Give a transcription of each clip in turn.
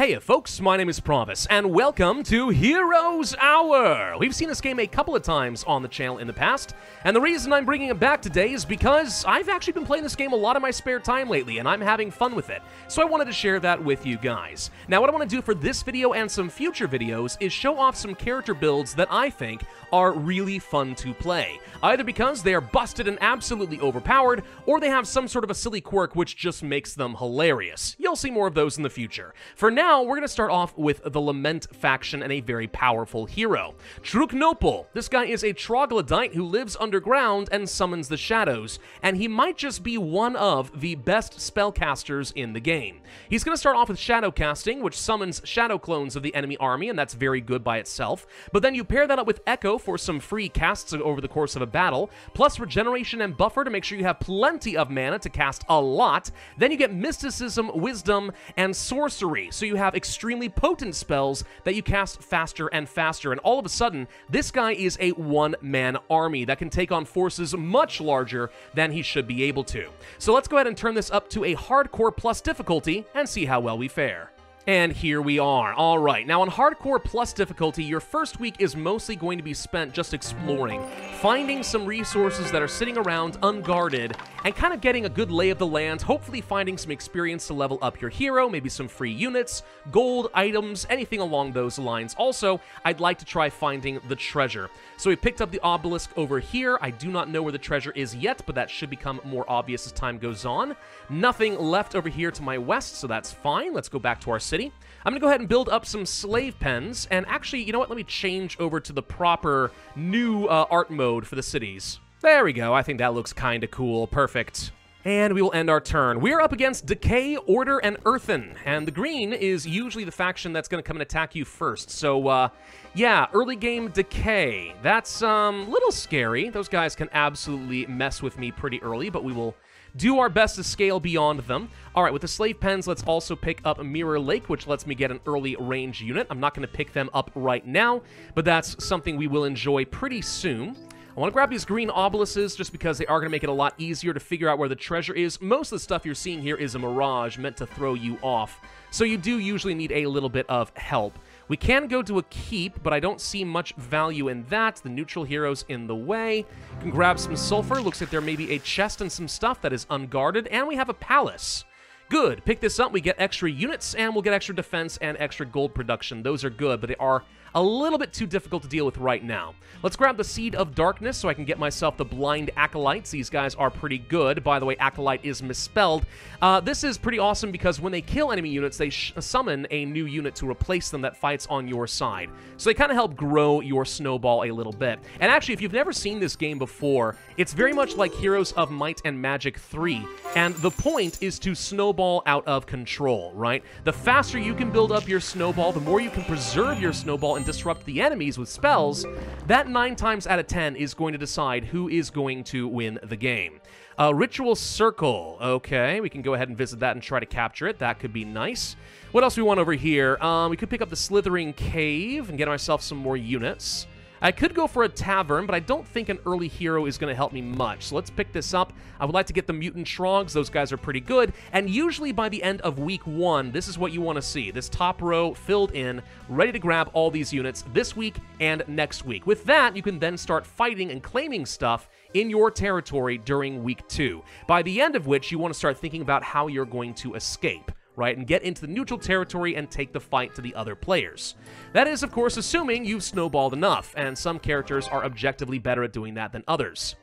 Hey folks, my name is Pravus, and welcome to Hero's Hour! We've seen this game a couple of times on the channel in the past, and the reason I'm bringing it back today is because I've actually been playing this game a lot of my spare time lately, and I'm having fun with it. So I wanted to share that with you guys. Now what I want to do for this video and some future videos is show off some character builds that I think are really fun to play, either because they are busted and absolutely overpowered, or they have some sort of a silly quirk which just makes them hilarious. You'll see more of those in the future. For now, we're going to start off with the Lament faction and a very powerful hero. Truqnopl. This guy is a troglodyte who lives underground and summons the shadows, and he might just be one of the best spellcasters in the game. He's going to start off with shadow casting, which summons shadow clones of the enemy army, and that's very good by itself. But then you pair that up with Echo for some free casts over the course of a battle, plus regeneration and buffer to make sure you have plenty of mana to cast a lot. Then you get mysticism, wisdom, and sorcery. So you have extremely potent spells that you cast faster and faster. And all of a sudden, this guy is a one-man army that can take on forces much larger than he should be able to. So let's go ahead and turn this up to a hardcore plus difficulty and see how well we fare. And here we are. All right, now on Hardcore Plus difficulty, your first week is mostly going to be spent just exploring, finding some resources that are sitting around unguarded, and kind of getting a good lay of the land, hopefully finding some experience to level up your hero, maybe some free units, gold, items, anything along those lines. Also, I'd like to try finding the treasure. So we picked up the obelisk over here. I do not know where the treasure is yet, but that should become more obvious as time goes on. Nothing left over here to my west, so that's fine. Let's go back to our city. I'm going to go ahead and build up some slave pens, and actually, you know what? Let me change over to the proper new uh, art mode for the cities. There we go. I think that looks kind of cool. Perfect. And we will end our turn. We are up against Decay, Order, and Earthen, and the green is usually the faction that's going to come and attack you first. So, uh, yeah, early game Decay. That's um, a little scary. Those guys can absolutely mess with me pretty early, but we will do our best to scale beyond them. All right, with the Slave Pens, let's also pick up Mirror Lake, which lets me get an early range unit. I'm not going to pick them up right now, but that's something we will enjoy pretty soon. I want to grab these green obelisks just because they are going to make it a lot easier to figure out where the treasure is. Most of the stuff you're seeing here is a mirage meant to throw you off, so you do usually need a little bit of help. We can go to a keep, but I don't see much value in that. The neutral hero's in the way. Can grab some sulfur. Looks like there may be a chest and some stuff that is unguarded. And we have a palace. Good. Pick this up. We get extra units, and we'll get extra defense and extra gold production. Those are good, but they are a little bit too difficult to deal with right now. Let's grab the Seed of Darkness so I can get myself the Blind Acolytes. These guys are pretty good. By the way, Acolyte is misspelled. Uh, this is pretty awesome because when they kill enemy units, they summon a new unit to replace them that fights on your side. So they kind of help grow your snowball a little bit. And actually, if you've never seen this game before, it's very much like Heroes of Might and Magic 3. And the point is to snowball out of control, right? The faster you can build up your snowball, the more you can preserve your snowball and disrupt the enemies with spells, that 9 times out of 10 is going to decide who is going to win the game. Uh, Ritual Circle. Okay, we can go ahead and visit that and try to capture it. That could be nice. What else we want over here? Um, we could pick up the Slithering Cave and get ourselves some more units. I could go for a tavern, but I don't think an early hero is going to help me much. So let's pick this up. I would like to get the mutant trogs. Those guys are pretty good. And usually by the end of week one, this is what you want to see. This top row filled in, ready to grab all these units this week and next week. With that, you can then start fighting and claiming stuff in your territory during week two, by the end of which you want to start thinking about how you're going to escape right, and get into the neutral territory and take the fight to the other players. That is, of course, assuming you've snowballed enough, and some characters are objectively better at doing that than others.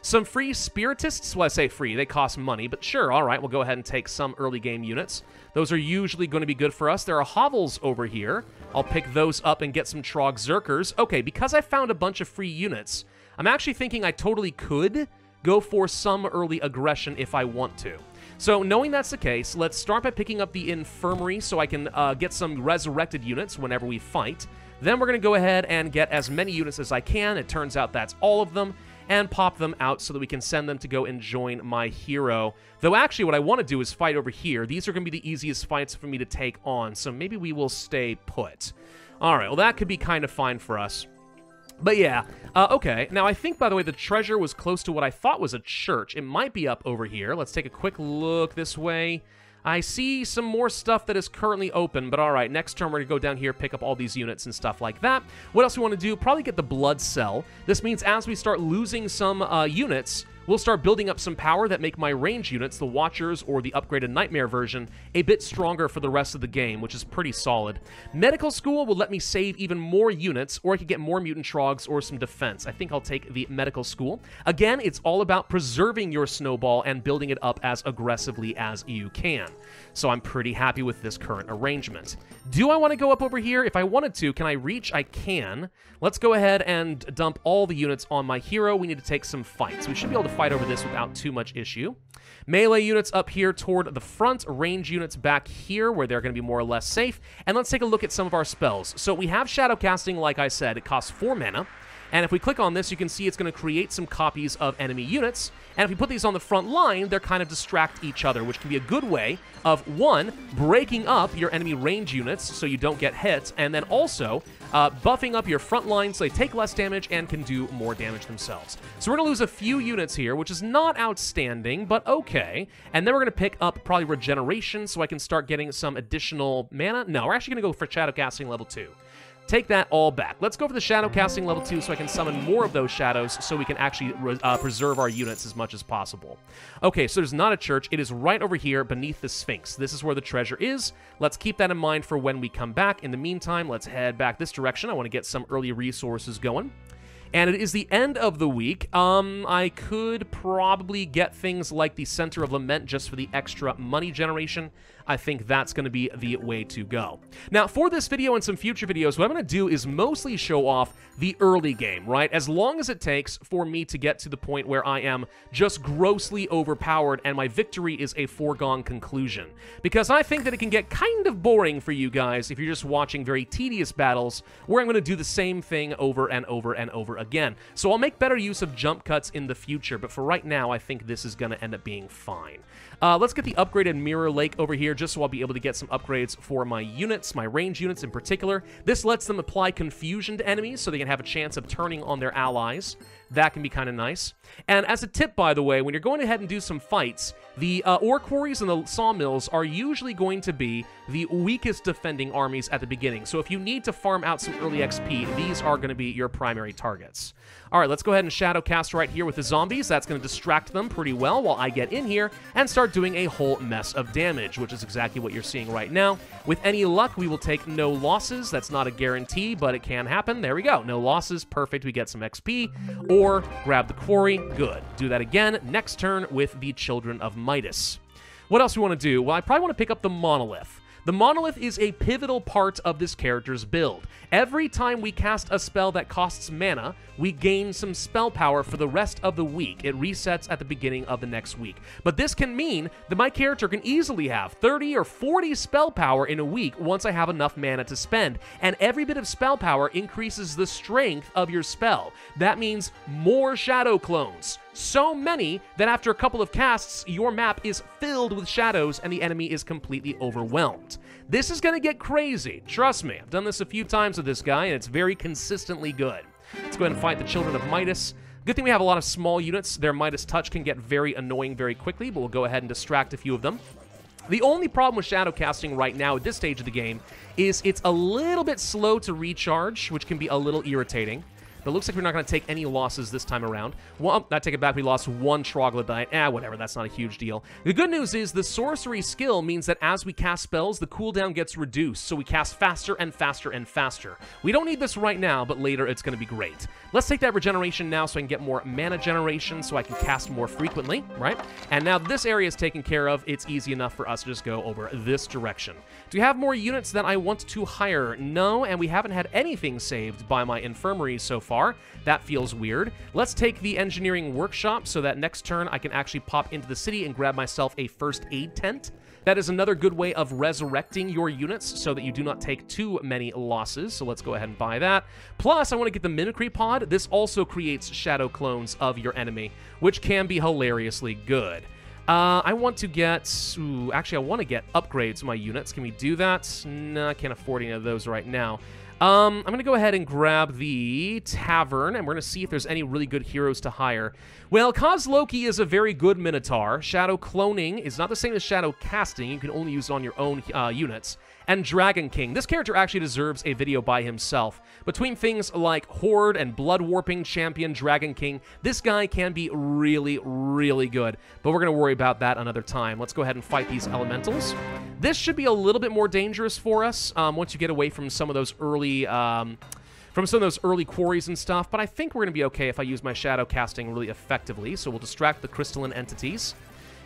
Some free Spiritists, well, I say free, they cost money, but sure, all right, we'll go ahead and take some early game units. Those are usually going to be good for us. There are hovels over here. I'll pick those up and get some Trog Zerkers. Okay, because I found a bunch of free units, I'm actually thinking I totally could go for some early aggression if I want to. So knowing that's the case, let's start by picking up the infirmary so I can uh, get some resurrected units whenever we fight. Then we're going to go ahead and get as many units as I can. It turns out that's all of them and pop them out so that we can send them to go and join my hero. Though actually what I want to do is fight over here. These are going to be the easiest fights for me to take on, so maybe we will stay put. Alright, well that could be kind of fine for us. But yeah, uh, okay. Now, I think, by the way, the treasure was close to what I thought was a church. It might be up over here. Let's take a quick look this way. I see some more stuff that is currently open, but all right, next turn we're going to go down here, pick up all these units and stuff like that. What else we want to do? Probably get the blood cell. This means as we start losing some uh, units, We'll start building up some power that make my range units, the Watchers or the upgraded Nightmare version, a bit stronger for the rest of the game, which is pretty solid. Medical School will let me save even more units, or I could get more Mutant Trogs or some defense. I think I'll take the Medical School. Again, it's all about preserving your Snowball and building it up as aggressively as you can. So I'm pretty happy with this current arrangement. Do I want to go up over here? If I wanted to, can I reach? I can. Let's go ahead and dump all the units on my hero. We need to take some fights. We should be able to fight over this without too much issue. Melee units up here toward the front, range units back here where they're going to be more or less safe. And let's take a look at some of our spells. So we have Shadow Casting, like I said, it costs 4 mana. And if we click on this, you can see it's going to create some copies of enemy units. And if we put these on the front line, they're kind of distract each other, which can be a good way of, one, breaking up your enemy range units so you don't get hit, and then also uh, buffing up your front line so they take less damage and can do more damage themselves. So we're going to lose a few units here, which is not outstanding, but okay. And then we're going to pick up probably regeneration so I can start getting some additional mana. No, we're actually going to go for Shadow Casting level 2 take that all back. Let's go for the shadow casting level 2 so I can summon more of those shadows so we can actually uh, preserve our units as much as possible. Okay, so there's not a church. It is right over here beneath the Sphinx. This is where the treasure is. Let's keep that in mind for when we come back. In the meantime, let's head back this direction. I want to get some early resources going and it is the end of the week. Um, I could probably get things like the Center of Lament just for the extra money generation. I think that's going to be the way to go. Now, for this video and some future videos, what I'm going to do is mostly show off the early game, right? As long as it takes for me to get to the point where I am just grossly overpowered and my victory is a foregone conclusion. Because I think that it can get kind of boring for you guys if you're just watching very tedious battles where I'm going to do the same thing over and over and over again. So I'll make better use of jump cuts in the future, but for right now, I think this is going to end up being fine. Uh, let's get the upgraded Mirror Lake over here just so I'll be able to get some upgrades for my units, my range units in particular. This lets them apply confusion to enemies so they can have a chance of turning on their allies. That can be kind of nice. And as a tip, by the way, when you're going ahead and do some fights, the uh, ore quarries and the sawmills are usually going to be the weakest defending armies at the beginning. So if you need to farm out some early XP, these are going to be your primary targets. All right, let's go ahead and shadow cast right here with the zombies. That's going to distract them pretty well while I get in here and start doing a whole mess of damage, which is exactly what you're seeing right now. With any luck, we will take no losses. That's not a guarantee, but it can happen. There we go. No losses. Perfect. We get some XP. Or grab the quarry. Good. Do that again next turn with the Children of Midas. What else we want to do? Well, I probably want to pick up the Monolith. The Monolith is a pivotal part of this character's build. Every time we cast a spell that costs mana, we gain some spell power for the rest of the week. It resets at the beginning of the next week. But this can mean that my character can easily have 30 or 40 spell power in a week once I have enough mana to spend. And every bit of spell power increases the strength of your spell. That means more shadow clones so many that after a couple of casts, your map is filled with shadows and the enemy is completely overwhelmed. This is going to get crazy. Trust me, I've done this a few times with this guy, and it's very consistently good. Let's go ahead and fight the Children of Midas. Good thing we have a lot of small units. Their Midas Touch can get very annoying very quickly, but we'll go ahead and distract a few of them. The only problem with shadow casting right now at this stage of the game is it's a little bit slow to recharge, which can be a little irritating. But it looks like we're not going to take any losses this time around. Well, I take it back. We lost one troglodyte. Ah, whatever. That's not a huge deal. The good news is the sorcery skill means that as we cast spells, the cooldown gets reduced, so we cast faster and faster and faster. We don't need this right now, but later it's going to be great. Let's take that regeneration now so I can get more mana generation so I can cast more frequently, right? And now this area is taken care of, it's easy enough for us to just go over this direction. Do we have more units that I want to hire? No, and we haven't had anything saved by my infirmary so far far. That feels weird. Let's take the engineering workshop so that next turn I can actually pop into the city and grab myself a first aid tent. That is another good way of resurrecting your units so that you do not take too many losses. So let's go ahead and buy that. Plus, I want to get the Mimicry Pod. This also creates shadow clones of your enemy, which can be hilariously good. Uh, I want to get... Ooh, actually, I want to get upgrades to my units. Can we do that? No, I can't afford any of those right now. Um, I'm going to go ahead and grab the Tavern, and we're going to see if there's any really good heroes to hire. Well, Kozloki is a very good Minotaur. Shadow Cloning is not the same as Shadow Casting. You can only use it on your own uh, units and Dragon King. This character actually deserves a video by himself. Between things like Horde and Blood Warping Champion Dragon King, this guy can be really, really good. But we're going to worry about that another time. Let's go ahead and fight these elementals. This should be a little bit more dangerous for us um, once you get away from some of those early... Um, from some of those early quarries and stuff, but I think we're going to be okay if I use my shadow casting really effectively, so we'll distract the crystalline entities.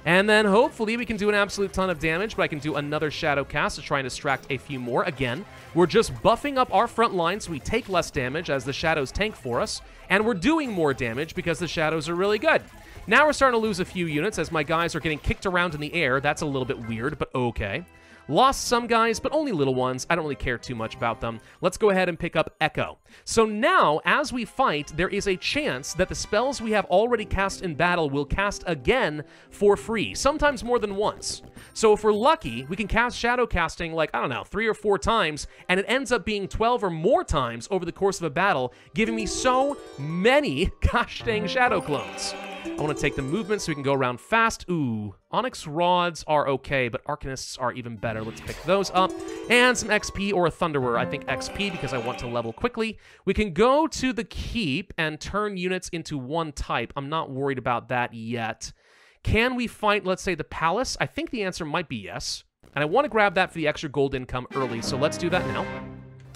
And then hopefully we can do an absolute ton of damage, but I can do another Shadow Cast to try and distract a few more. Again, we're just buffing up our front line so we take less damage as the Shadows tank for us, and we're doing more damage because the Shadows are really good. Now we're starting to lose a few units as my guys are getting kicked around in the air. That's a little bit weird, but okay. Lost some guys, but only little ones. I don't really care too much about them. Let's go ahead and pick up Echo. So now, as we fight, there is a chance that the spells we have already cast in battle will cast again for free, sometimes more than once. So if we're lucky, we can cast Shadow Casting like, I don't know, three or four times, and it ends up being 12 or more times over the course of a battle, giving me so many gosh dang Shadow Clones. I want to take the movement so we can go around fast. Ooh, Onyx Rods are okay, but Arcanists are even better. Let's pick those up. And some XP or a Thunderer. I think XP because I want to level quickly. We can go to the Keep and turn units into one type. I'm not worried about that yet. Can we fight, let's say, the Palace? I think the answer might be yes. And I want to grab that for the extra gold income early, so let's do that now.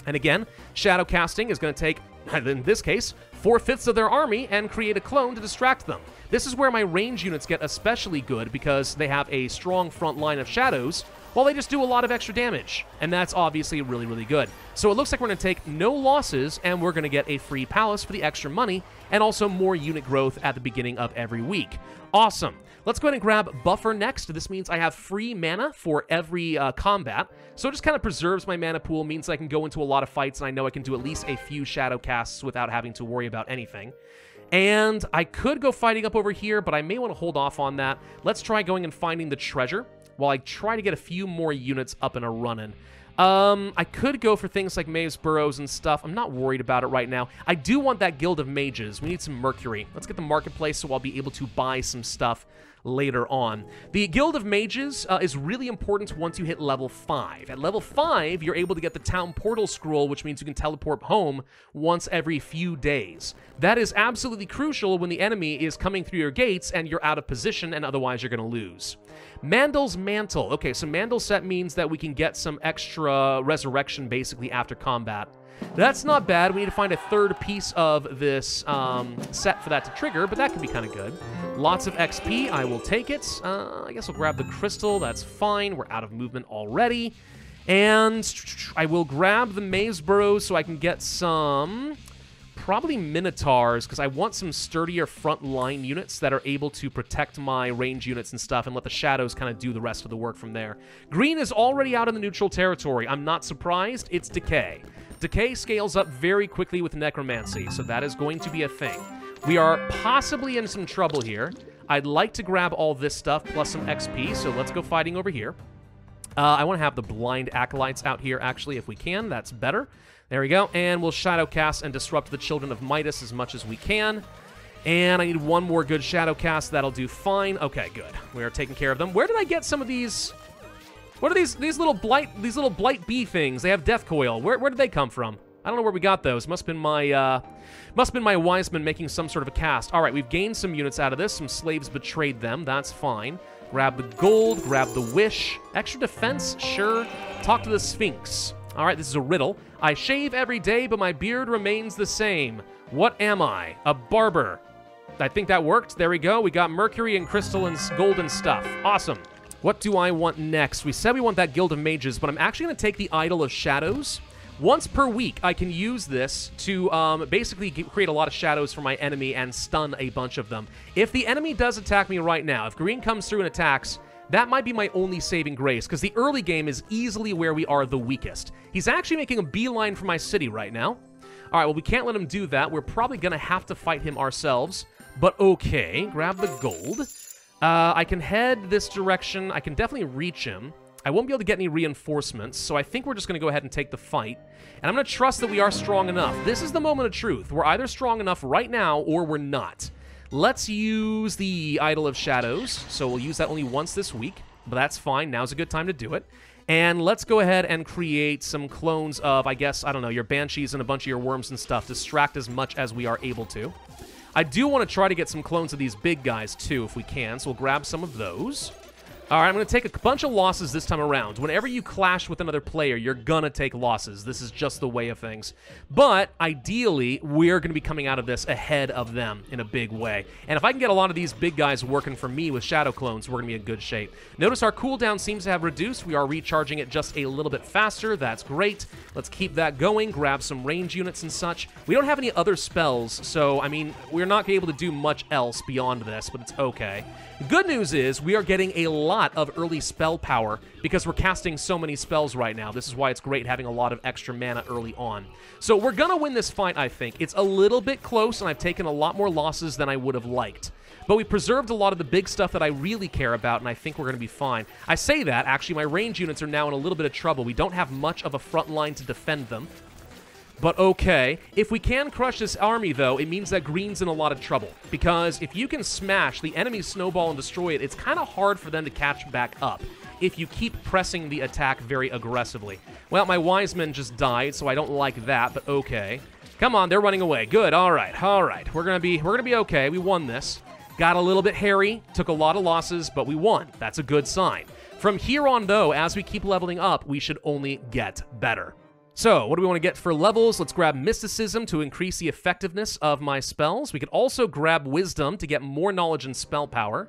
And again, shadow casting is going to take, in this case, four-fifths of their army and create a clone to distract them. This is where my range units get especially good because they have a strong front line of shadows, while they just do a lot of extra damage. And that's obviously really, really good. So it looks like we're going to take no losses, and we're going to get a free palace for the extra money, and also more unit growth at the beginning of every week. Awesome. Let's go ahead and grab Buffer next. This means I have free mana for every uh, combat. So it just kind of preserves my mana pool, means I can go into a lot of fights, and I know I can do at least a few shadow casts without having to worry about anything. And I could go fighting up over here, but I may want to hold off on that. Let's try going and finding the treasure while I try to get a few more units up and a running. Um, I could go for things like Maze Burrows and stuff. I'm not worried about it right now. I do want that Guild of Mages. We need some Mercury. Let's get the marketplace so I'll be able to buy some stuff later on. The Guild of Mages uh, is really important once you hit level 5. At level 5, you're able to get the Town Portal Scroll, which means you can teleport home once every few days. That is absolutely crucial when the enemy is coming through your gates and you're out of position and otherwise you're going to lose. Mandel's Mantle. Okay, so Mandal set means that we can get some extra resurrection basically after combat. That's not bad. We need to find a third piece of this um, set for that to trigger, but that could be kind of good. Lots of XP. I will take it. Uh, I guess I'll grab the crystal. That's fine. We're out of movement already. And I will grab the maze burrows so I can get some probably Minotaurs, because I want some sturdier front line units that are able to protect my range units and stuff and let the shadows kind of do the rest of the work from there. Green is already out in the neutral territory. I'm not surprised. It's Decay. Decay scales up very quickly with Necromancy, so that is going to be a thing. We are possibly in some trouble here. I'd like to grab all this stuff plus some XP, so let's go fighting over here. Uh, I want to have the Blind Acolytes out here, actually, if we can. That's better. There we go. And we'll Shadow Cast and Disrupt the Children of Midas as much as we can. And I need one more good Shadow Cast. That'll do fine. Okay, good. We are taking care of them. Where did I get some of these... What are these these little blight these little blight bee things? They have death coil. Where where did they come from? I don't know where we got those. Must have been my uh, must have been my Wiseman making some sort of a cast. All right, we've gained some units out of this. Some slaves betrayed them. That's fine. Grab the gold. Grab the wish. Extra defense. Sure. Talk to the Sphinx. All right, this is a riddle. I shave every day, but my beard remains the same. What am I? A barber. I think that worked. There we go. We got mercury and crystal and golden stuff. Awesome. What do I want next? We said we want that Guild of Mages, but I'm actually going to take the Idol of Shadows. Once per week, I can use this to um, basically create a lot of shadows for my enemy and stun a bunch of them. If the enemy does attack me right now, if green comes through and attacks, that might be my only saving grace, because the early game is easily where we are the weakest. He's actually making a beeline for my city right now. All right, well, we can't let him do that. We're probably going to have to fight him ourselves. But okay, grab the gold. Uh, I can head this direction. I can definitely reach him. I won't be able to get any reinforcements, so I think we're just going to go ahead and take the fight. And I'm going to trust that we are strong enough. This is the moment of truth. We're either strong enough right now or we're not. Let's use the Idol of Shadows. So we'll use that only once this week, but that's fine. Now's a good time to do it. And let's go ahead and create some clones of, I guess, I don't know, your Banshees and a bunch of your worms and stuff. Distract as much as we are able to. I do want to try to get some clones of these big guys, too, if we can. So we'll grab some of those. All right, I'm going to take a bunch of losses this time around. Whenever you clash with another player, you're going to take losses. This is just the way of things. But ideally, we're going to be coming out of this ahead of them in a big way. And if I can get a lot of these big guys working for me with Shadow Clones, we're going to be in good shape. Notice our cooldown seems to have reduced. We are recharging it just a little bit faster. That's great. Let's keep that going, grab some range units and such. We don't have any other spells, so, I mean, we're not able to do much else beyond this, but it's okay. Good news is we are getting a lot of early spell power because we're casting so many spells right now. This is why it's great having a lot of extra mana early on. So we're going to win this fight, I think. It's a little bit close, and I've taken a lot more losses than I would have liked. But we preserved a lot of the big stuff that I really care about, and I think we're going to be fine. I say that, actually, my range units are now in a little bit of trouble. We don't have much of a front line to defend them. But okay. If we can crush this army, though, it means that Green's in a lot of trouble. Because if you can smash the enemy's snowball and destroy it, it's kind of hard for them to catch back up if you keep pressing the attack very aggressively. Well, my Wiseman just died, so I don't like that, but okay. Come on, they're running away. Good, all right, all right. We're gonna be we're gonna be okay. We won this. Got a little bit hairy, took a lot of losses, but we won. That's a good sign. From here on, though, as we keep leveling up, we should only get better. So, what do we want to get for levels? Let's grab Mysticism to increase the effectiveness of my spells. We could also grab Wisdom to get more knowledge and spell power.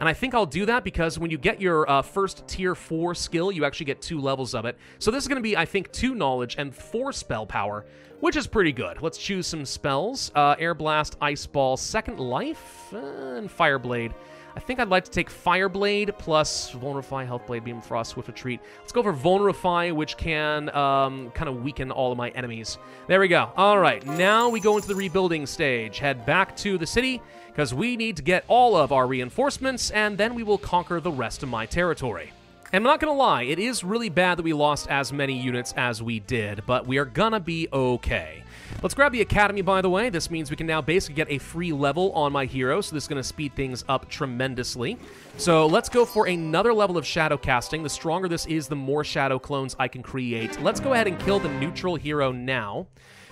And I think I'll do that because when you get your uh, first tier 4 skill, you actually get two levels of it. So this is going to be, I think, 2 knowledge and 4 spell power, which is pretty good. Let's choose some spells. Uh, Air Blast, Ice Ball, Second Life, and Fire Blade. I think I'd like to take Fireblade plus Vulnerify, Health Blade, Beam Frost, Swift Retreat. Let's go for Vulnerify, which can um, kind of weaken all of my enemies. There we go. All right, now we go into the rebuilding stage. Head back to the city, because we need to get all of our reinforcements, and then we will conquer the rest of my territory. And I'm not gonna lie, it is really bad that we lost as many units as we did, but we are gonna be okay. Let's grab the Academy, by the way. This means we can now basically get a free level on my hero, so this is going to speed things up tremendously. So let's go for another level of shadow casting. The stronger this is, the more shadow clones I can create. Let's go ahead and kill the neutral hero now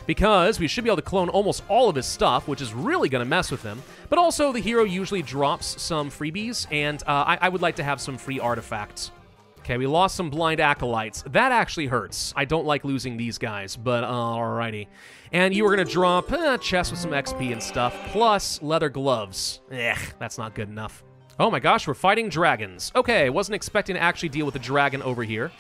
because we should be able to clone almost all of his stuff, which is really going to mess with him. But also, the hero usually drops some freebies, and uh, I, I would like to have some free artifacts. Okay, we lost some blind acolytes. That actually hurts. I don't like losing these guys, but uh, alrighty. And you were to drop a chest with some XP and stuff, plus leather gloves. Eh, that's not good enough. Oh my gosh, we're fighting dragons. Okay, wasn't expecting to actually deal with a dragon over here.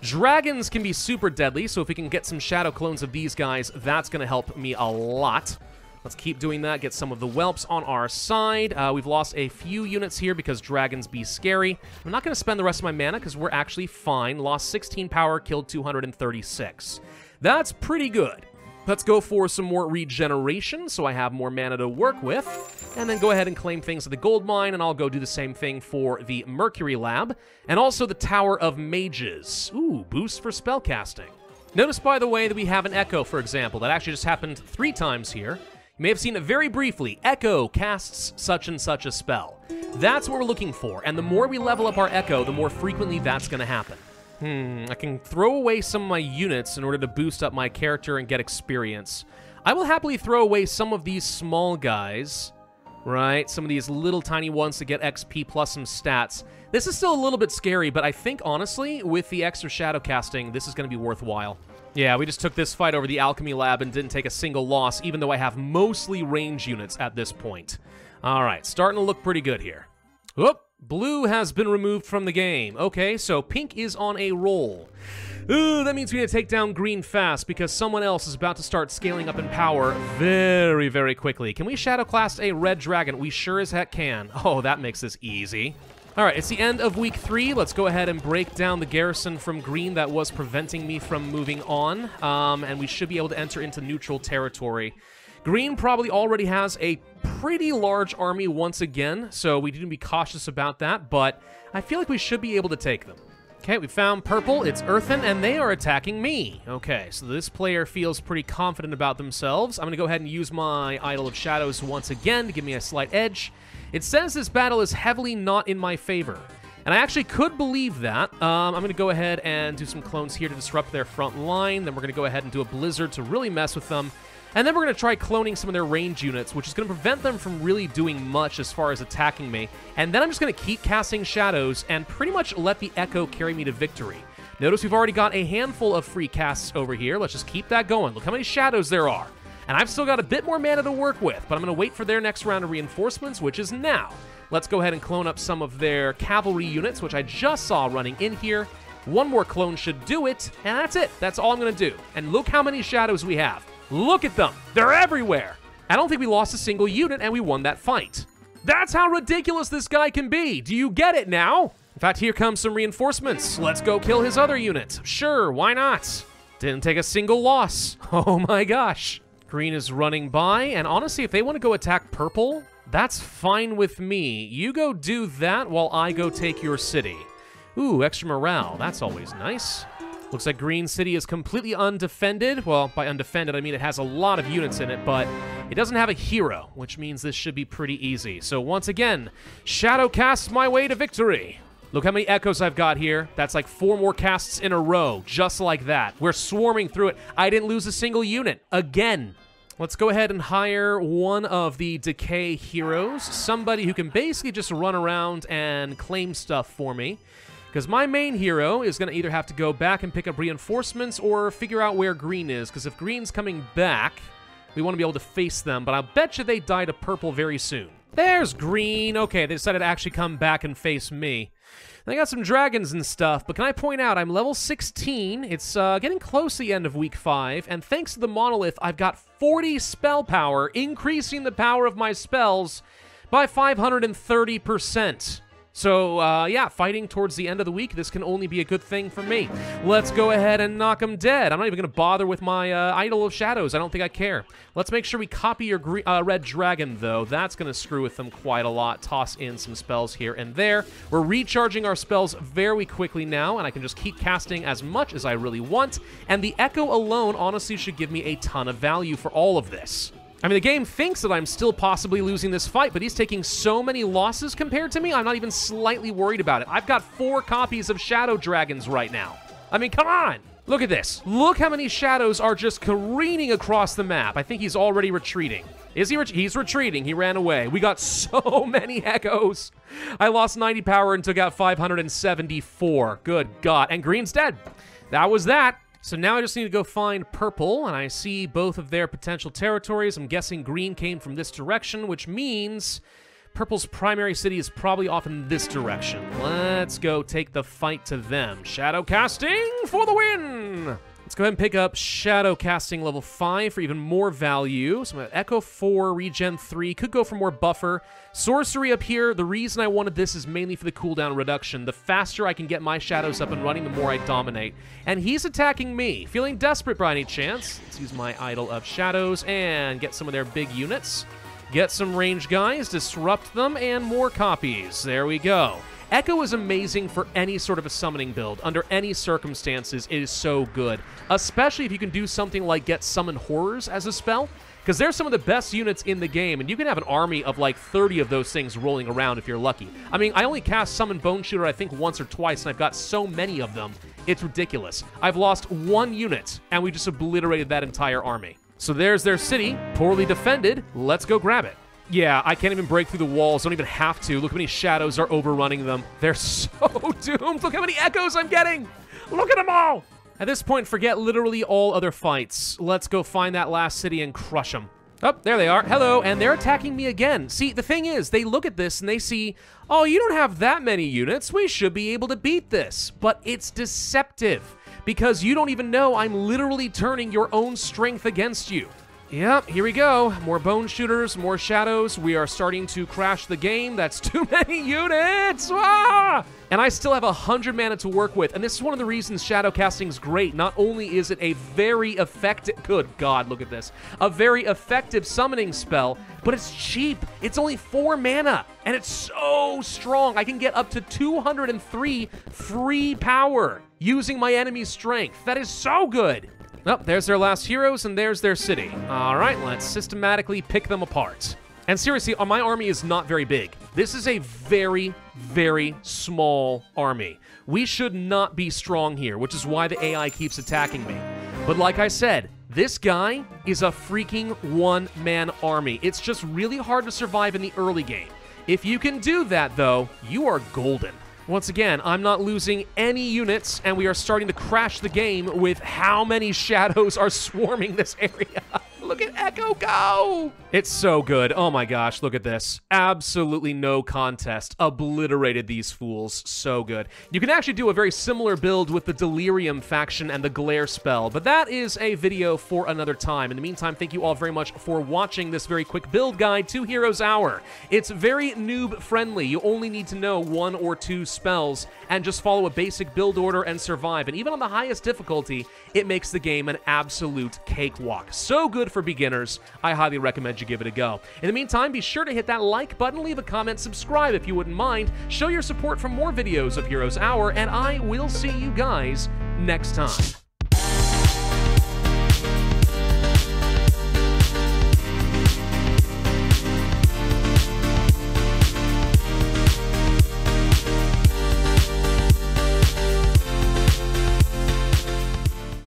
Dragons can be super deadly, so if we can get some shadow clones of these guys, that's to help me a lot. Let's keep doing that, get some of the whelps on our side. Uh, we've lost a few units here because dragons be scary. I'm not going to spend the rest of my mana because we're actually fine. Lost 16 power, killed 236. That's pretty good. Let's go for some more regeneration so I have more mana to work with. And then go ahead and claim things at the gold mine, and I'll go do the same thing for the Mercury Lab. And also the Tower of Mages. Ooh, boost for spellcasting. Notice, by the way, that we have an Echo, for example. That actually just happened three times here. You may have seen it very briefly. Echo casts such and such a spell. That's what we're looking for, and the more we level up our Echo, the more frequently that's going to happen. Hmm, I can throw away some of my units in order to boost up my character and get experience. I will happily throw away some of these small guys, right? Some of these little tiny ones to get XP plus some stats. This is still a little bit scary, but I think, honestly, with the extra shadow casting, this is going to be worthwhile. Yeah, we just took this fight over the Alchemy Lab and didn't take a single loss, even though I have mostly range units at this point. All right, starting to look pretty good here. Whoop, blue has been removed from the game. Okay, so pink is on a roll. Ooh, that means we need to take down green fast because someone else is about to start scaling up in power very, very quickly. Can we shadow class a red dragon? We sure as heck can. Oh, that makes this easy. All right, it's the end of week three. Let's go ahead and break down the garrison from green that was preventing me from moving on. Um, and we should be able to enter into neutral territory. Green probably already has a pretty large army once again, so we need to be cautious about that, but I feel like we should be able to take them. Okay, we found purple, it's earthen, and they are attacking me. Okay, so this player feels pretty confident about themselves. I'm to go ahead and use my Idol of Shadows once again to give me a slight edge. It says this battle is heavily not in my favor. And I actually could believe that. Um, I'm going to go ahead and do some clones here to disrupt their front line. Then we're going to go ahead and do a blizzard to really mess with them. And then we're going to try cloning some of their range units, which is going to prevent them from really doing much as far as attacking me. And then I'm just going to keep casting shadows and pretty much let the Echo carry me to victory. Notice we've already got a handful of free casts over here. Let's just keep that going. Look how many shadows there are. And I've still got a bit more mana to work with, but I'm going to wait for their next round of reinforcements, which is now. Let's go ahead and clone up some of their cavalry units, which I just saw running in here. One more clone should do it, and that's it. That's all I'm going to do. And look how many shadows we have. Look at them. They're everywhere. I don't think we lost a single unit, and we won that fight. That's how ridiculous this guy can be. Do you get it now? In fact, here comes some reinforcements. Let's go kill his other unit. Sure, why not? Didn't take a single loss. Oh my gosh. Green is running by, and honestly, if they want to go attack purple, that's fine with me. You go do that while I go take your city. Ooh, extra morale. That's always nice. Looks like Green City is completely undefended. Well, by undefended, I mean it has a lot of units in it, but it doesn't have a hero, which means this should be pretty easy. So once again, Shadow casts my way to victory. Look how many echoes I've got here. That's like four more casts in a row, just like that. We're swarming through it. I didn't lose a single unit. Again. Let's go ahead and hire one of the Decay heroes, somebody who can basically just run around and claim stuff for me. Because my main hero is going to either have to go back and pick up reinforcements or figure out where Green is. Because if Green's coming back, we want to be able to face them. But I'll bet you they die to purple very soon. There's Green. Okay, they decided to actually come back and face me. I got some dragons and stuff, but can I point out I'm level 16. It's uh, getting close to the end of week 5, and thanks to the monolith, I've got 40 spell power, increasing the power of my spells by 530%. So, uh, yeah, fighting towards the end of the week, this can only be a good thing for me. Let's go ahead and knock them dead. I'm not even going to bother with my uh, Idol of Shadows. I don't think I care. Let's make sure we copy your uh, Red Dragon, though. That's going to screw with them quite a lot. Toss in some spells here and there. We're recharging our spells very quickly now, and I can just keep casting as much as I really want. And the Echo alone, honestly, should give me a ton of value for all of this. I mean, the game thinks that I'm still possibly losing this fight, but he's taking so many losses compared to me, I'm not even slightly worried about it. I've got four copies of Shadow Dragons right now. I mean, come on! Look at this. Look how many shadows are just careening across the map. I think he's already retreating. Is he? Ret he's retreating. He ran away. We got so many echoes. I lost 90 power and took out 574. Good God. And Green's dead. That was that. So now I just need to go find purple, and I see both of their potential territories. I'm guessing green came from this direction, which means purple's primary city is probably off in this direction. Let's go take the fight to them. Shadow casting for the win! Let's go ahead and pick up Shadow Casting level 5 for even more value. So I'm Echo 4, Regen 3. Could go for more buffer. Sorcery up here, the reason I wanted this is mainly for the cooldown reduction. The faster I can get my Shadows up and running, the more I dominate. And he's attacking me. Feeling desperate by any chance. Let's use my Idol of Shadows and get some of their big units. Get some range guys, disrupt them, and more copies. There we go. Echo is amazing for any sort of a summoning build. Under any circumstances, it is so good. Especially if you can do something like get Summon Horrors as a spell. Because they're some of the best units in the game, and you can have an army of like 30 of those things rolling around if you're lucky. I mean, I only cast Summon Bone Shooter, I think, once or twice, and I've got so many of them. It's ridiculous. I've lost one unit, and we just obliterated that entire army. So there's their city, poorly defended. Let's go grab it. Yeah, I can't even break through the walls. Don't even have to. Look how many shadows are overrunning them. They're so doomed. Look how many echoes I'm getting. Look at them all. At this point, forget literally all other fights. Let's go find that last city and crush them. Oh, there they are. Hello, and they're attacking me again. See, the thing is, they look at this and they see, oh, you don't have that many units. We should be able to beat this. But it's deceptive because you don't even know I'm literally turning your own strength against you. Yep, here we go. More bone shooters, more shadows. We are starting to crash the game. That's too many units! Ah! And I still have 100 mana to work with, and this is one of the reasons Shadow Casting is great. Not only is it a very effective... Good God, look at this. A very effective summoning spell, but it's cheap. It's only 4 mana, and it's so strong. I can get up to 203 free power using my enemy's strength. That is so good. Well, there's their last heroes, and there's their city. All right, let's systematically pick them apart. And seriously, uh, my army is not very big. This is a very, very small army. We should not be strong here, which is why the AI keeps attacking me. But like I said, this guy is a freaking one-man army. It's just really hard to survive in the early game. If you can do that, though, you are golden. Once again, I'm not losing any units, and we are starting to crash the game with how many shadows are swarming this area. Look at Echo go! It's so good. Oh my gosh, look at this. Absolutely no contest. Obliterated these fools. So good. You can actually do a very similar build with the Delirium faction and the Glare spell, but that is a video for another time. In the meantime, thank you all very much for watching this very quick build guide to Hero's Hour. It's very noob friendly. You only need to know one or two spells and just follow a basic build order and survive. And even on the highest difficulty, it makes the game an absolute cakewalk. So good for beginners. I highly recommend you give it a go. In the meantime, be sure to hit that like button, leave a comment, subscribe if you wouldn't mind, show your support for more videos of Hero's Hour, and I will see you guys next time.